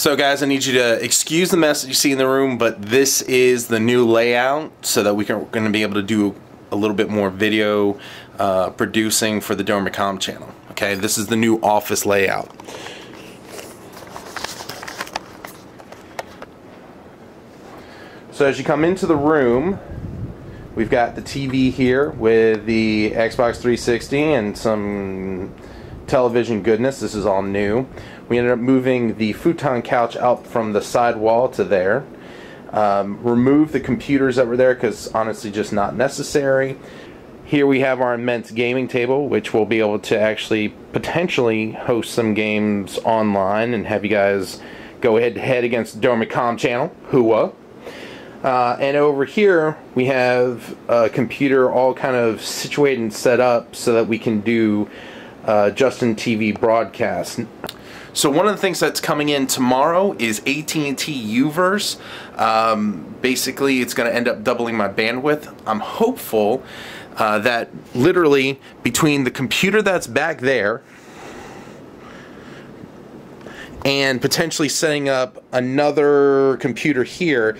So guys, I need you to excuse the mess that you see in the room, but this is the new layout so that we can, we're going to be able to do a little bit more video uh, producing for the Doremicom channel. Okay, this is the new office layout. So as you come into the room, we've got the TV here with the Xbox 360 and some television goodness. This is all new. We ended up moving the futon couch out from the side wall to there. Um, remove the computers that were there because honestly just not necessary. Here we have our immense gaming table which we'll be able to actually potentially host some games online and have you guys go head to head against Doremicom channel, Hua. Uh, and over here we have a computer all kind of situated and set up so that we can do uh, Justin TV broadcast. So one of the things that's coming in tomorrow is AT&T UVerse. Um, basically, it's going to end up doubling my bandwidth. I'm hopeful uh, that literally between the computer that's back there and potentially setting up another computer here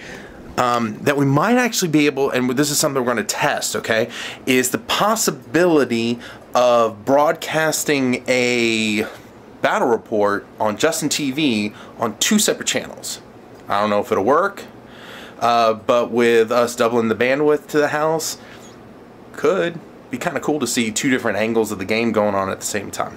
um, that we might actually be able, and this is something we're going to test, okay, is the possibility of broadcasting a battle report on Justin TV on two separate channels. I don't know if it'll work, uh, but with us doubling the bandwidth to the house, could be kind of cool to see two different angles of the game going on at the same time.